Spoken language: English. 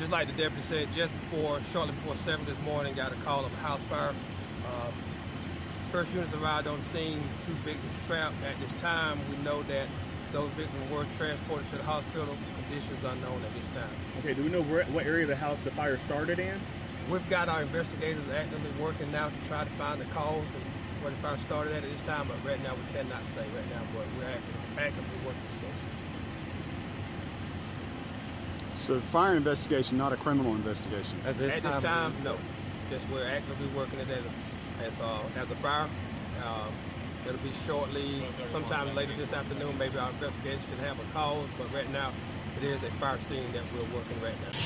just like the deputy said, just before, shortly before 7 this morning, got a call of a house fire. Uh, first units arrived on scene, two victims trapped. At this time, we know that those victims were transported to the hospital. Conditions unknown at this time. Okay, do we know where, what area of the house the fire started in? We've got our investigators actively working now to try to find the cause and where the fire started at, at this time, but right now we cannot say right now, but we're actively, actively working scene. So fire investigation, not a criminal investigation. At this At this time, no. Just we're actively working it as a, as a, as a fire. Um, it'll be shortly, sometime later this afternoon, maybe our investigators can have a cause, but right now it is a fire scene that we're working right now.